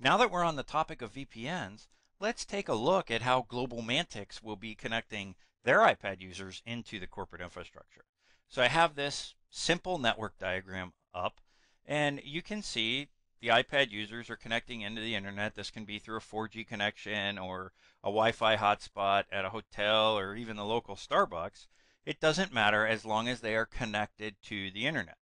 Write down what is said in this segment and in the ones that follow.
Now that we're on the topic of VPNs, let's take a look at how Global Mantix will be connecting their iPad users into the corporate infrastructure. So I have this simple network diagram up, and you can see the iPad users are connecting into the internet. This can be through a 4G connection or a Wi-Fi hotspot at a hotel or even the local Starbucks. It doesn't matter as long as they are connected to the internet.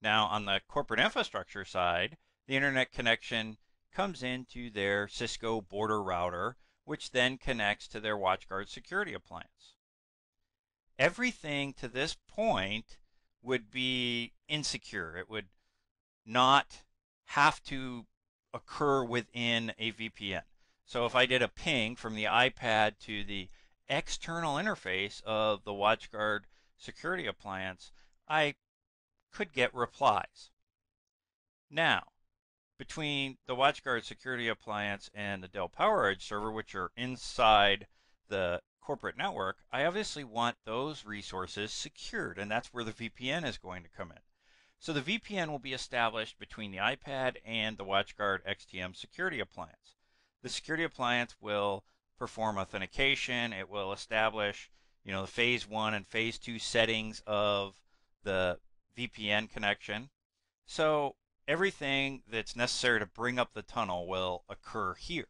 Now on the corporate infrastructure side, the internet connection comes into their Cisco border router, which then connects to their WatchGuard security appliance. Everything to this point would be insecure. It would not have to occur within a VPN. So if I did a ping from the iPad to the external interface of the WatchGuard security appliance, I could get replies. Now, between the WatchGuard security appliance and the Dell PowerEdge server, which are inside the corporate network, I obviously want those resources secured, and that's where the VPN is going to come in. So the VPN will be established between the iPad and the WatchGuard XTM security appliance. The security appliance will perform authentication. It will establish, you know, the phase one and phase two settings of the VPN connection. So everything that's necessary to bring up the tunnel will occur here.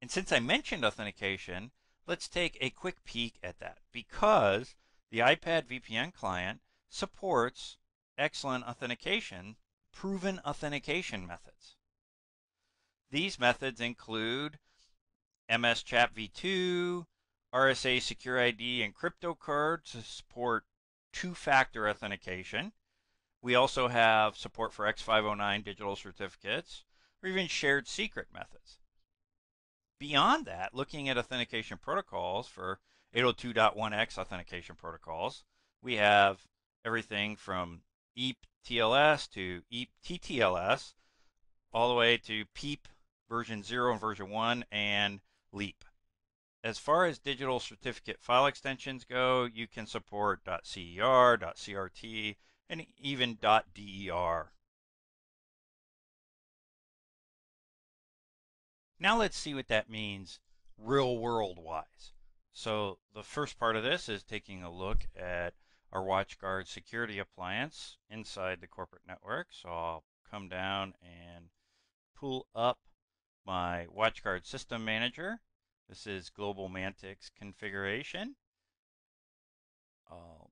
And since I mentioned authentication, let's take a quick peek at that because the iPad VPN client supports excellent authentication, proven authentication methods. These methods include MS CHAP v2, RSA SecurID, and CryptoCard to support two-factor authentication. We also have support for X509 digital certificates or even shared secret methods. Beyond that, looking at authentication protocols for 802.1x authentication protocols, we have everything from EAP TLS to EAP TTLS, all the way to PEAP version 0 and version 1 and LEAP. As far as digital certificate file extensions go, you can support .cer, .crt, and even .der. Now let's see what that means real world wise. So the first part of this is taking a look at our WatchGuard security appliance inside the corporate network. So I'll come down and pull up my WatchGuard system manager. This is Global Mantix configuration. I'll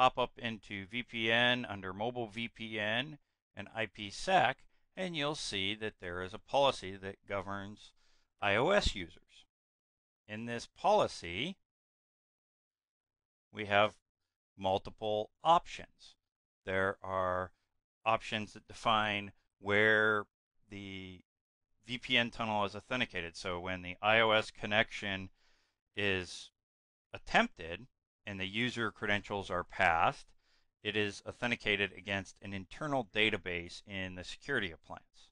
pop up into VPN under mobile VPN and IPsec and you'll see that there is a policy that governs iOS users. In this policy, we have multiple options. There are options that define where the VPN tunnel is authenticated. So when the iOS connection is attempted and the user credentials are passed, it is authenticated against an internal database in the security appliance.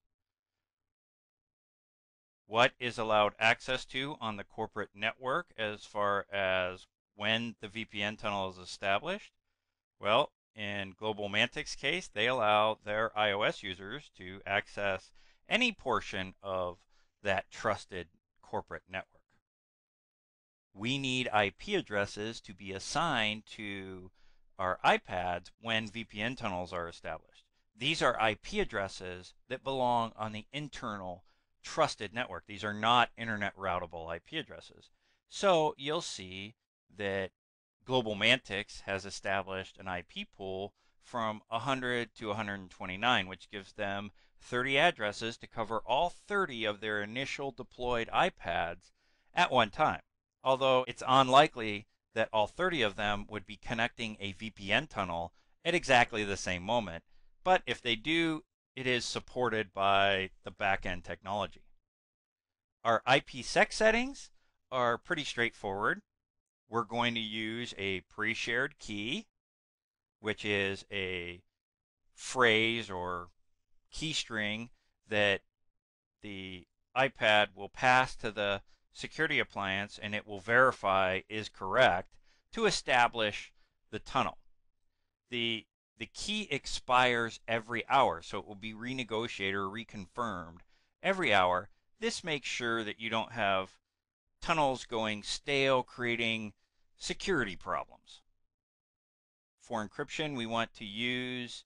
What is allowed access to on the corporate network as far as when the VPN tunnel is established? Well, in Global Mantix case, they allow their iOS users to access any portion of that trusted corporate network. We need IP addresses to be assigned to our iPads when VPN tunnels are established. These are IP addresses that belong on the internal trusted network. These are not internet routable IP addresses. So you'll see that Global Mantix has established an IP pool from 100 to 129, which gives them 30 addresses to cover all 30 of their initial deployed iPads at one time. Although it's unlikely that all 30 of them would be connecting a VPN tunnel at exactly the same moment. But if they do, it is supported by the backend technology. Our IPsec settings are pretty straightforward we're going to use a pre-shared key, which is a phrase or key string that the iPad will pass to the security appliance and it will verify is correct to establish the tunnel. The, the key expires every hour, so it will be renegotiated or reconfirmed every hour. This makes sure that you don't have tunnels going stale, creating security problems. For encryption, we want to use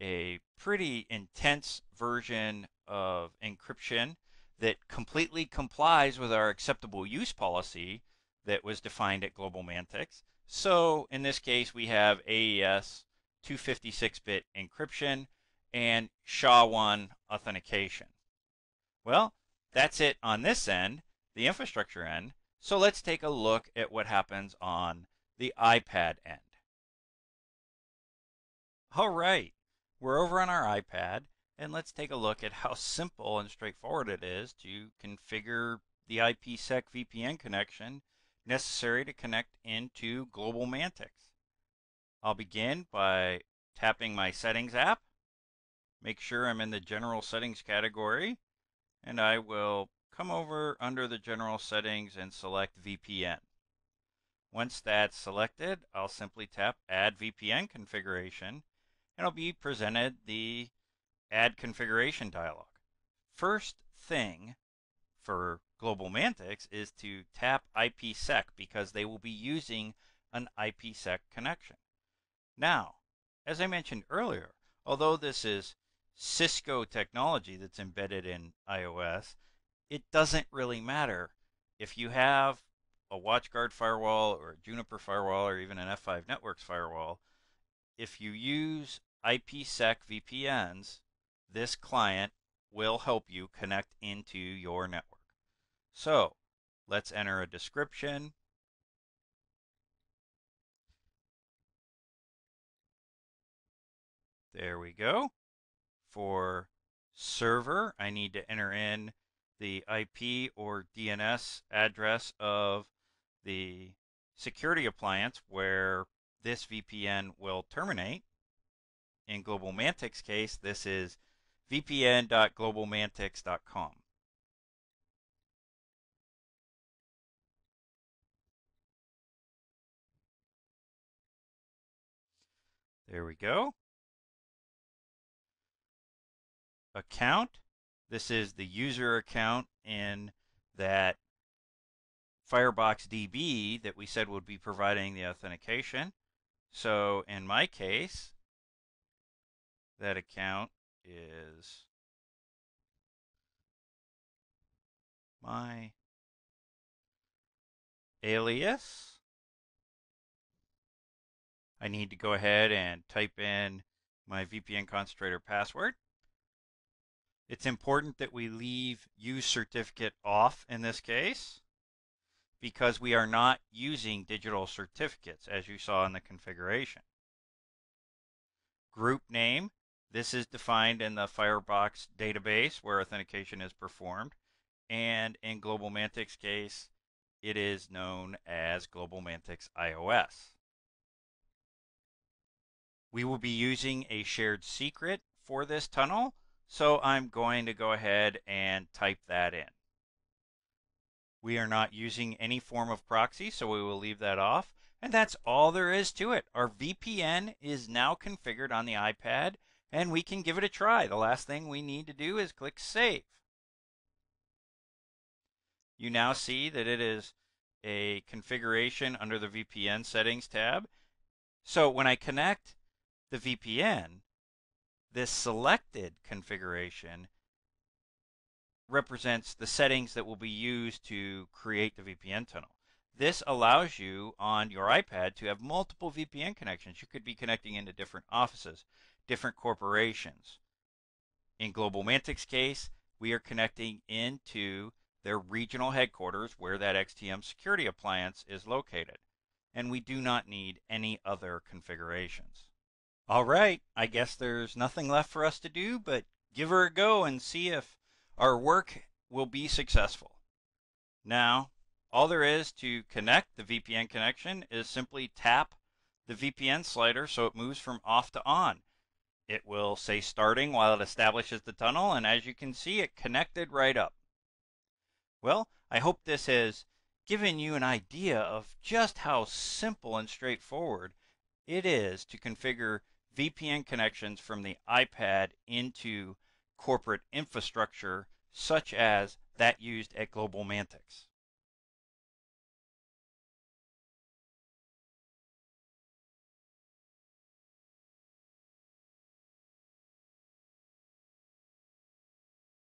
a pretty intense version of encryption that completely complies with our acceptable use policy that was defined at Global Mantic. So in this case, we have AES 256-bit encryption and SHA-1 authentication. Well, that's it on this end, the infrastructure end. So let's take a look at what happens on the iPad end. All right, we're over on our iPad and let's take a look at how simple and straightforward it is to configure the IPsec VPN connection necessary to connect into Global Mantic. I'll begin by tapping my settings app, make sure I'm in the general settings category, and I will come over under the general settings and select VPN. Once that's selected, I'll simply tap add VPN configuration and I'll be presented the add configuration dialog. First thing for Global Mantic is to tap IPsec because they will be using an IPsec connection. Now, as I mentioned earlier, although this is Cisco technology that's embedded in iOS, it doesn't really matter. If you have a WatchGuard firewall or a Juniper firewall or even an F5 Networks firewall, if you use IPsec VPNs, this client will help you connect into your network. So let's enter a description. There we go. For server, I need to enter in the IP or DNS address of the security appliance where this VPN will terminate. In Global Mantic's case, this is vpn.globalmantic.com. There we go. Account. This is the user account in that Firebox DB that we said would be providing the authentication. So in my case, that account is my alias. I need to go ahead and type in my VPN concentrator password. It's important that we leave use certificate off in this case because we are not using digital certificates as you saw in the configuration. Group name, this is defined in the Firebox database where authentication is performed. And in Global Mantic's case, it is known as GlobalMantics iOS. We will be using a shared secret for this tunnel, so I'm going to go ahead and type that in. We are not using any form of proxy, so we will leave that off. And that's all there is to it. Our VPN is now configured on the iPad, and we can give it a try. The last thing we need to do is click Save. You now see that it is a configuration under the VPN settings tab. So when I connect the VPN, this selected configuration represents the settings that will be used to create the VPN tunnel. This allows you on your iPad to have multiple VPN connections. You could be connecting into different offices, different corporations. In Global Mantic's case, we are connecting into their regional headquarters where that XTM security appliance is located. And we do not need any other configurations. All right, I guess there's nothing left for us to do but give her a go and see if our work will be successful. Now, all there is to connect the VPN connection is simply tap the VPN slider so it moves from off to on. It will say starting while it establishes the tunnel, and as you can see, it connected right up. Well, I hope this has given you an idea of just how simple and straightforward it is to configure VPN connections from the iPad into corporate infrastructure such as that used at Global Mantix.